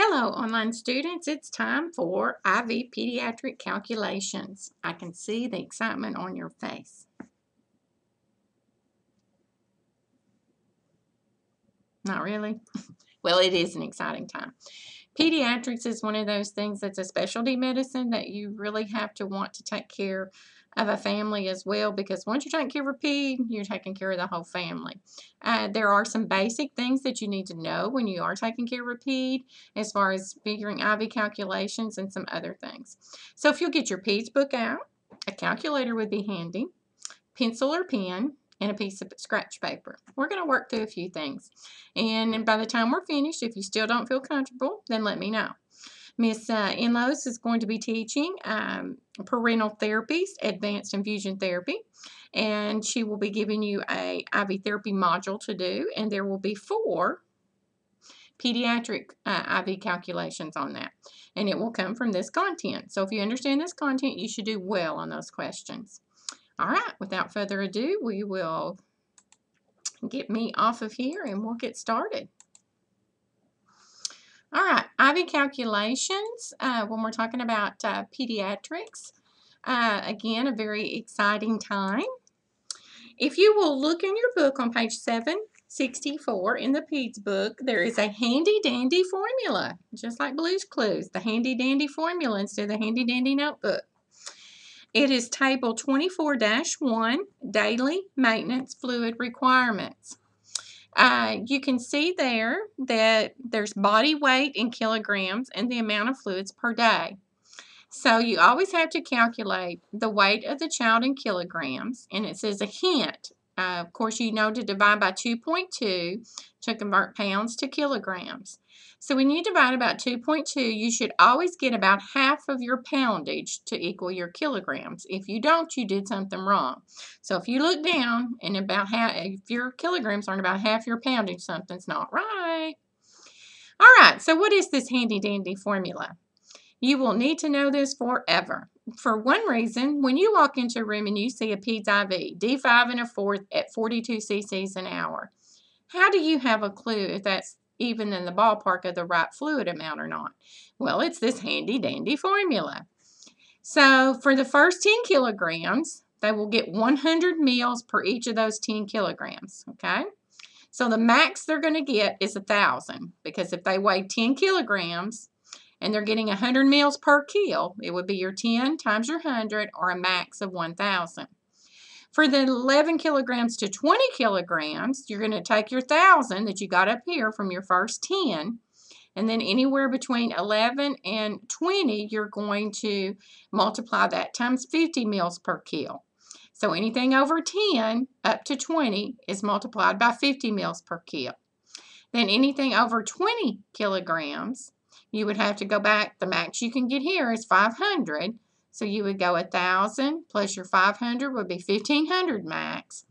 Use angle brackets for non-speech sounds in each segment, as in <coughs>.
Hello, online students. It's time for IV Pediatric Calculations. I can see the excitement on your face. Not really? <laughs> well, it is an exciting time. Pediatrics is one of those things that's a specialty medicine that you really have to want to take care of a family as well because once you're taking care of a pig, you're taking care of the whole family. Uh, there are some basic things that you need to know when you are taking care of a ped as far as figuring IV calculations and some other things. So if you'll get your PEDS book out, a calculator would be handy, pencil or pen, and a piece of scratch paper. We're going to work through a few things. And by the time we're finished, if you still don't feel comfortable, then let me know. Miss uh, is going to be teaching um, parenteral therapies, advanced infusion therapy, and she will be giving you a IV therapy module to do, and there will be four pediatric uh, IV calculations on that, and it will come from this content. So if you understand this content, you should do well on those questions. All right, without further ado, we will get me off of here and we'll get started. All right, IV calculations, uh, when we're talking about uh, pediatrics, uh, again, a very exciting time. If you will look in your book on page 764 in the PEDS book, there is a handy dandy formula, just like Blue's Clues, the handy dandy formula instead of the handy dandy notebook. It is table 24-1, daily maintenance fluid requirements. Uh, you can see there that there's body weight in kilograms and the amount of fluids per day. So you always have to calculate the weight of the child in kilograms, and it says a hint. Uh, of course, you know to divide by 2.2 to convert pounds to kilograms. So when you divide about 2.2, you should always get about half of your poundage to equal your kilograms. If you don't, you did something wrong. So if you look down and about half, if your kilograms aren't about half your poundage, something's not right. All right, so what is this handy dandy formula? You will need to know this forever. For one reason, when you walk into a room and you see a PEDS IV, D5 and a fourth at 42 cc's an hour, how do you have a clue if that's even in the ballpark of the right fluid amount or not? Well, it's this handy dandy formula. So for the first 10 kilograms, they will get 100 mils per each of those 10 kilograms, okay? So the max they're going to get is 1,000 because if they weigh 10 kilograms and they're getting 100 mils per kilo, it would be your 10 times your 100 or a max of 1,000. For the 11 kilograms to 20 kilograms, you're going to take your 1,000 that you got up here from your first 10, and then anywhere between 11 and 20, you're going to multiply that times 50 mils per kilo. So anything over 10 up to 20 is multiplied by 50 mils per kilo. Then anything over 20 kilograms, you would have to go back. The max you can get here is 500. So you would go 1,000 plus your 500 would be 1,500 max.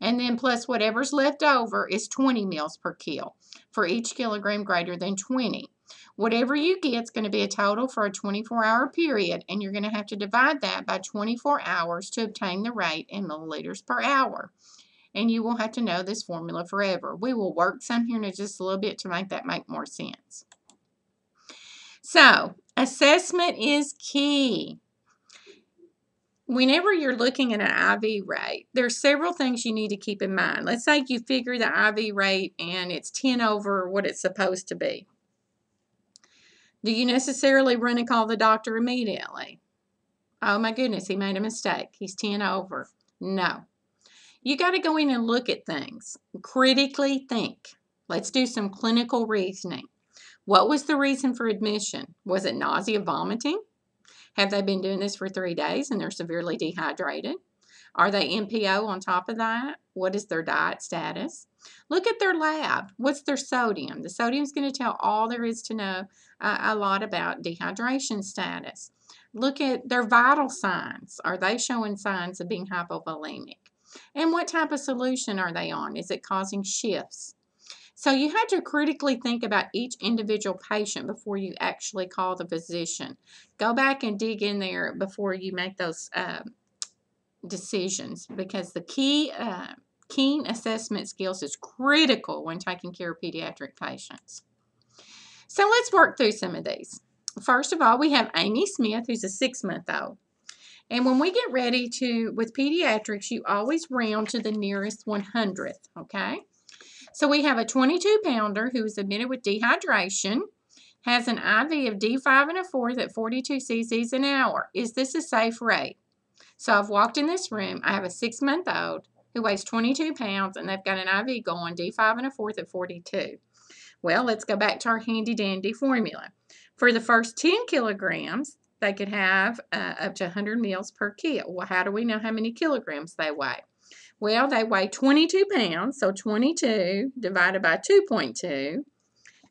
And then plus whatever's left over is 20 mils per kilo for each kilogram greater than 20. Whatever you get is going to be a total for a 24-hour period, and you're going to have to divide that by 24 hours to obtain the rate in milliliters per hour. And you will have to know this formula forever. We will work some here in just a little bit to make that make more sense. So, assessment is key whenever you're looking at an IV rate, there's several things you need to keep in mind. Let's say you figure the IV rate and it's 10 over what it's supposed to be. Do you necessarily run and call the doctor immediately? Oh my goodness, he made a mistake. He's 10 over. No. You got to go in and look at things. Critically think. Let's do some clinical reasoning. What was the reason for admission? Was it nausea, vomiting? Have they been doing this for three days and they're severely dehydrated? Are they NPO on top of that? What is their diet status? Look at their lab. What's their sodium? The sodium is going to tell all there is to know uh, a lot about dehydration status. Look at their vital signs. Are they showing signs of being hypovolemic? And what type of solution are they on? Is it causing shifts? So you had to critically think about each individual patient before you actually call the physician. Go back and dig in there before you make those uh, decisions because the key uh, keen assessment skills is critical when taking care of pediatric patients. So let's work through some of these. First of all, we have Amy Smith, who's a six-month-old. And when we get ready to, with pediatrics, you always round to the nearest 100th, okay? So we have a 22-pounder who is admitted with dehydration, has an IV of D5 and a fourth at 42 cc's an hour. Is this a safe rate? So I've walked in this room. I have a six-month-old who weighs 22 pounds, and they've got an IV going D5 and a fourth at 42. Well, let's go back to our handy-dandy formula. For the first 10 kilograms, they could have uh, up to 100 mils per kilo. Well, how do we know how many kilograms they weigh? Well, they weigh 22 pounds, so 22 divided by 2.2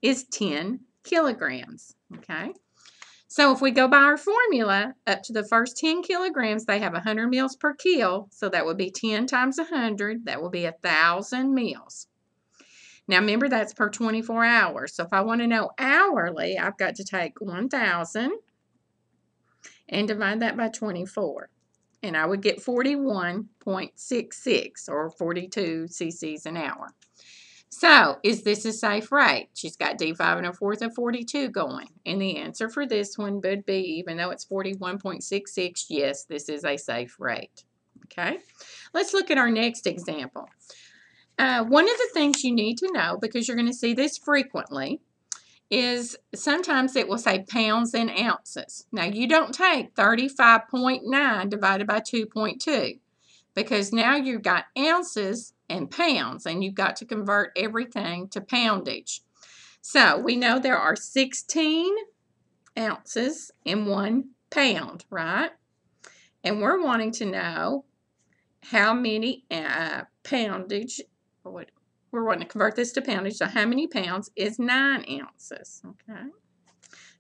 is 10 kilograms, okay? So if we go by our formula, up to the first 10 kilograms, they have 100 mils per kilo, so that would be 10 times 100, that will be 1,000 mils. Now remember that's per 24 hours. So if I want to know hourly, I've got to take 1,000 and divide that by 24. And I would get 41.66 or 42 cc's an hour. So, is this a safe rate? She's got D5 and a fourth of 42 going. And the answer for this one would be, even though it's 41.66, yes, this is a safe rate. Okay, let's look at our next example. Uh, one of the things you need to know, because you're going to see this frequently, is sometimes it will say pounds and ounces. Now, you don't take 35.9 divided by 2.2 because now you've got ounces and pounds, and you've got to convert everything to poundage. So, we know there are 16 ounces in one pound, right? And we're wanting to know how many uh, poundage we're wanting to convert this to poundage. So how many pounds is 9 ounces? Okay.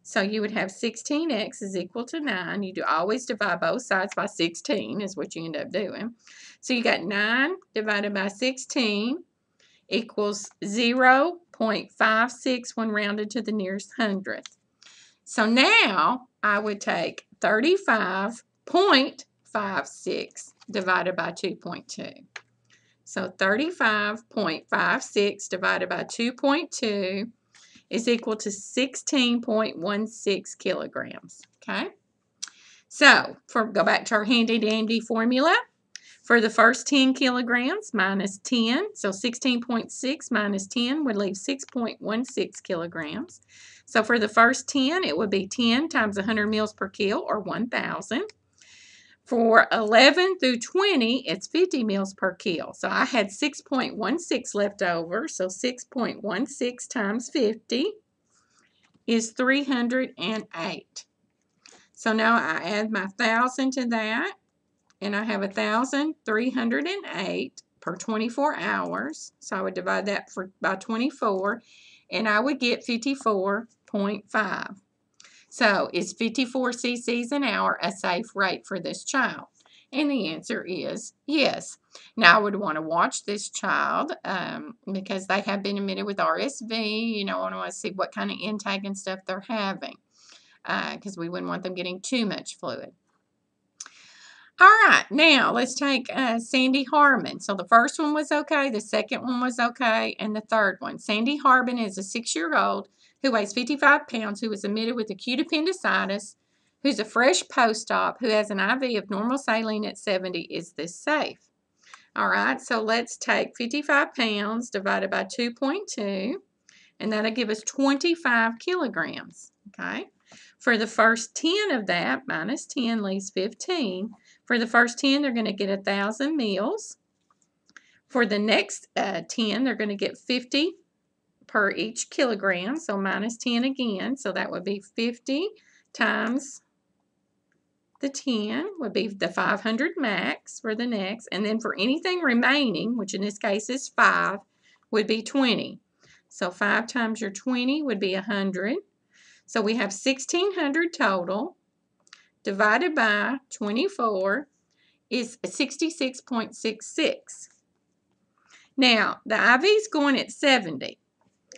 So you would have 16x is equal to 9. You do always divide both sides by 16 is what you end up doing. So you got 9 divided by 16 equals 0 0.56 when rounded to the nearest hundredth. So now I would take 35.56 divided by 2.2. So 35.56 divided by 2.2 is equal to 16.16 kilograms. Okay. So for go back to our handy dandy formula. For the first 10 kilograms minus 10, so 16.6 minus 10 would leave 6.16 kilograms. So for the first 10, it would be 10 times 100 mils per kilo or 1,000. For 11 through 20, it's 50 mils per kilo. So I had 6.16 left over. So 6.16 times 50 is 308. So now I add my 1,000 to that, and I have 1,308 per 24 hours. So I would divide that for, by 24, and I would get 54.5. So is 54 cc's an hour a safe rate for this child? And the answer is yes. Now, I would want to watch this child um, because they have been admitted with RSV. You know, I want to see what kind of intake and stuff they're having because uh, we wouldn't want them getting too much fluid. All right, now let's take uh, Sandy Harmon. So the first one was okay, the second one was okay, and the third one. Sandy Harmon is a six-year-old who weighs 55 pounds, who was admitted with acute appendicitis, who's a fresh post-op, who has an IV of normal saline at 70. Is this safe? All right, so let's take 55 pounds divided by 2.2, and that'll give us 25 kilograms, okay? For the first 10 of that, minus 10 leaves 15. For the first 10, they're going to get 1,000 mils. For the next uh, 10, they're going to get 50 per each kilogram, so minus 10 again. So that would be 50 times the 10 would be the 500 max for the next. And then for anything remaining, which in this case is 5, would be 20. So 5 times your 20 would be 100. So we have 1,600 total divided by 24 is 66.66. Now, the IV is going at 70.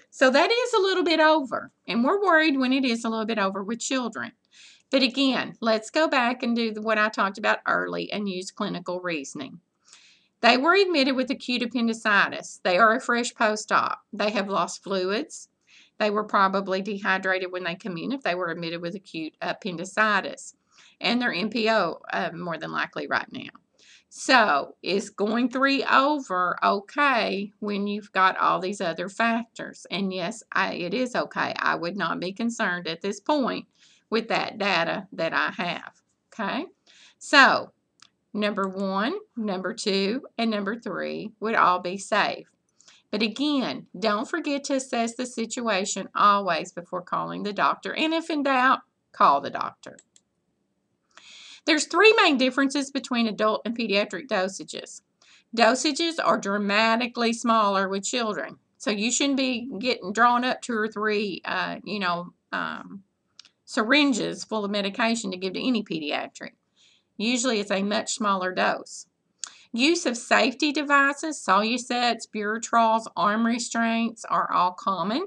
So that is a little bit over, and we're worried when it is a little bit over with children. But again, let's go back and do what I talked about early and use clinical reasoning. They were admitted with acute appendicitis. They are a fresh post-op. They have lost fluids. They were probably dehydrated when they come in if they were admitted with acute appendicitis. And they're NPO uh, more than likely right now. So, is going three over okay when you've got all these other factors? And yes, I, it is okay. I would not be concerned at this point with that data that I have. Okay, so number one, number two, and number three would all be safe. But again, don't forget to assess the situation always before calling the doctor. And if in doubt, call the doctor. There's three main differences between adult and pediatric dosages. Dosages are dramatically smaller with children. So you shouldn't be getting drawn up two or three, uh, you know, um, syringes full of medication to give to any pediatric. Usually it's a much smaller dose. Use of safety devices, Solusets, Buretrols, arm restraints are all common.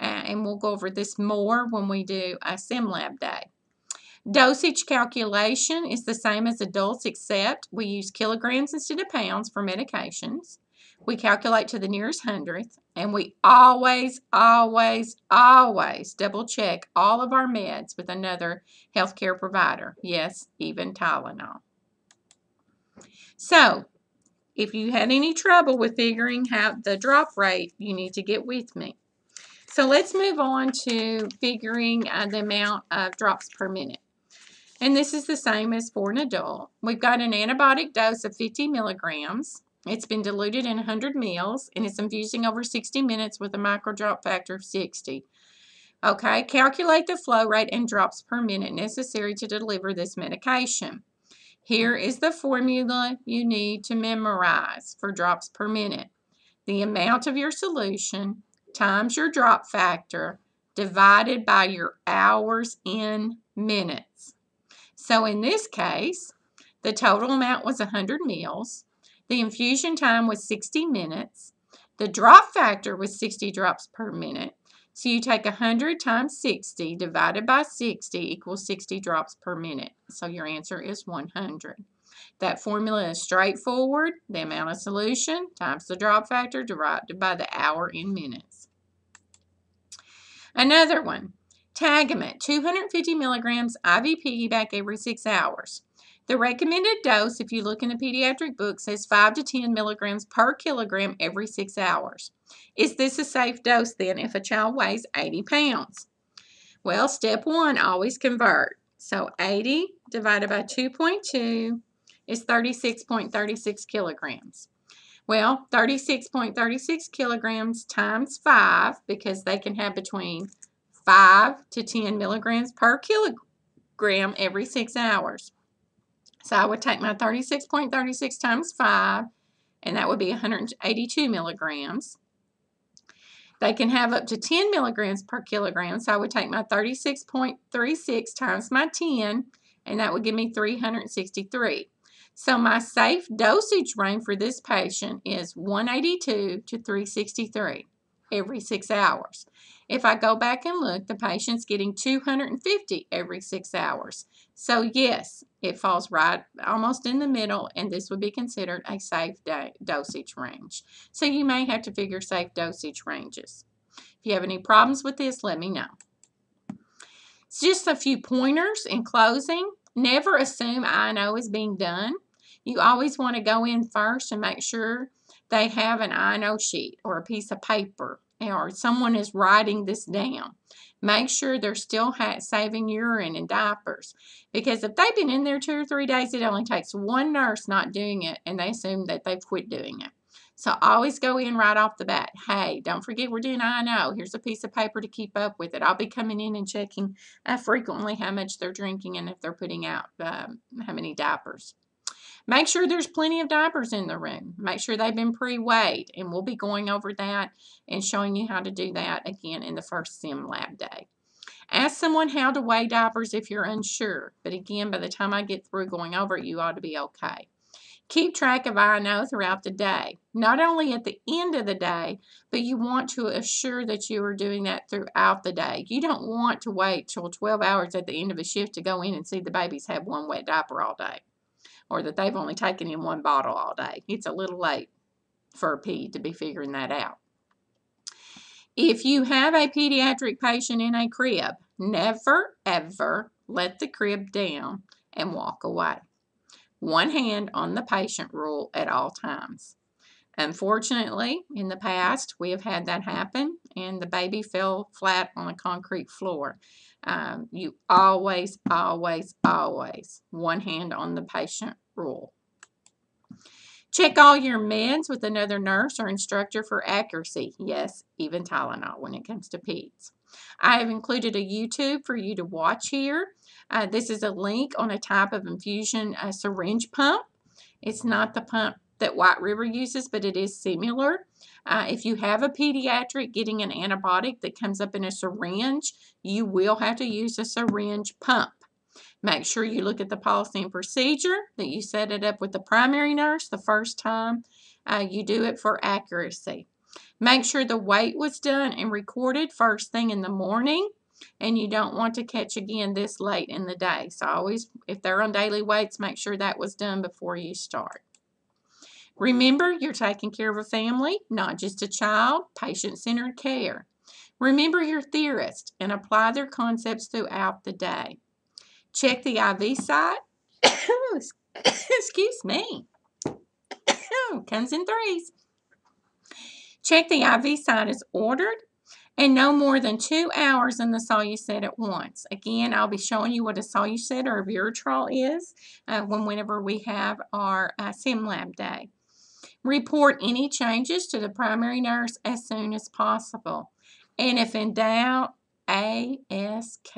Uh, and we'll go over this more when we do a SimLab day. Dosage calculation is the same as adults except we use kilograms instead of pounds for medications. We calculate to the nearest hundredth and we always, always, always double check all of our meds with another healthcare provider. Yes, even Tylenol. So, if you had any trouble with figuring out the drop rate, you need to get with me. So let's move on to figuring uh, the amount of drops per minute. And this is the same as for an adult. We've got an antibiotic dose of 50 milligrams. It's been diluted in 100 mils, and it's infusing over 60 minutes with a microdrop factor of 60. Okay, calculate the flow rate and drops per minute necessary to deliver this medication. Here is the formula you need to memorize for drops per minute. The amount of your solution times your drop factor divided by your hours in minutes. So in this case, the total amount was 100 mils. The infusion time was 60 minutes. The drop factor was 60 drops per minute. So you take 100 times 60 divided by 60 equals 60 drops per minute. So your answer is 100. That formula is straightforward. The amount of solution times the drop factor divided by the hour in minutes. Another one. Tagamet, 250 milligrams IV piggyback every six hours. The recommended dose, if you look in a pediatric book, says 5 to 10 milligrams per kilogram every six hours. Is this a safe dose then if a child weighs 80 pounds? Well, step one, always convert. So 80 divided by 2.2 is 36.36 kilograms. Well, 36.36 kilograms times 5, because they can have between 5 to 10 milligrams per kilogram every 6 hours. So I would take my 36.36 times 5, and that would be 182 milligrams. They can have up to 10 milligrams per kilogram, so I would take my 36.36 times my 10, and that would give me 363. So my safe dosage range for this patient is 182 to 363 every six hours. If I go back and look, the patient's getting 250 every six hours. So yes, it falls right almost in the middle, and this would be considered a safe dosage range. So you may have to figure safe dosage ranges. If you have any problems with this, let me know. It's just a few pointers in closing. Never assume I&O is being done. You always want to go in first and make sure they have an I&O sheet or a piece of paper or someone is writing this down. Make sure they're still saving urine and diapers. Because if they've been in there two or three days, it only takes one nurse not doing it and they assume that they've quit doing it. So always go in right off the bat. Hey, don't forget we're doing I&O. Here's a piece of paper to keep up with it. I'll be coming in and checking uh, frequently how much they're drinking and if they're putting out um, how many diapers. Make sure there's plenty of diapers in the room. Make sure they've been pre-weighed, and we'll be going over that and showing you how to do that again in the first sim lab day. Ask someone how to weigh diapers if you're unsure, but again, by the time I get through going over it, you ought to be okay. Keep track of I&O throughout the day, not only at the end of the day, but you want to assure that you are doing that throughout the day. You don't want to wait till 12 hours at the end of a shift to go in and see the babies have one wet diaper all day or that they've only taken in one bottle all day. It's a little late for a P to be figuring that out. If you have a pediatric patient in a crib, never ever let the crib down and walk away. One hand on the patient rule at all times. Unfortunately, in the past, we have had that happen and the baby fell flat on a concrete floor. Um, you always, always, always one hand on the patient rule. Check all your meds with another nurse or instructor for accuracy. Yes, even Tylenol when it comes to peds. I have included a YouTube for you to watch here. Uh, this is a link on a type of infusion a syringe pump. It's not the pump that White River uses, but it is similar. Uh, if you have a pediatric getting an antibiotic that comes up in a syringe, you will have to use a syringe pump. Make sure you look at the policy and procedure, that you set it up with the primary nurse the first time uh, you do it for accuracy. Make sure the weight was done and recorded first thing in the morning and you don't want to catch again this late in the day. So always, if they're on daily weights, make sure that was done before you start. Remember, you're taking care of a family, not just a child, patient-centered care. Remember your theorist and apply their concepts throughout the day. Check the IV site. <coughs> <coughs> Excuse me. <coughs> Comes in threes. Check the IV site as ordered and no more than two hours in the Soluset at once. Again, I'll be showing you what a Soluset or a Buretrol is uh, when whenever we have our uh, sim lab day. Report any changes to the primary nurse as soon as possible. And if in doubt, ASK.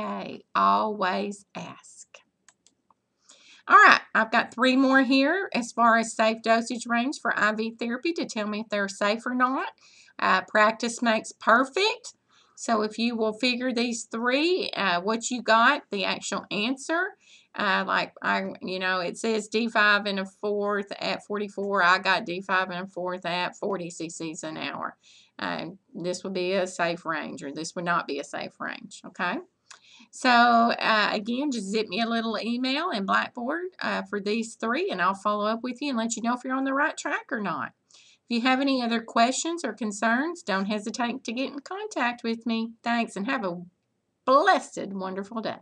Always ask. All right, I've got three more here as far as safe dosage range for IV therapy to tell me if they're safe or not. Uh, practice makes perfect. So if you will figure these three, uh, what you got, the actual answer, uh, like I, you know, it says D5 and a fourth at 44. I got D5 and a fourth at 40 cc's an hour. This would be a safe range, or this would not be a safe range. Okay. So uh, again, just zip me a little email in Blackboard uh, for these three, and I'll follow up with you and let you know if you're on the right track or not. If you have any other questions or concerns, don't hesitate to get in contact with me. Thanks, and have a blessed, wonderful day.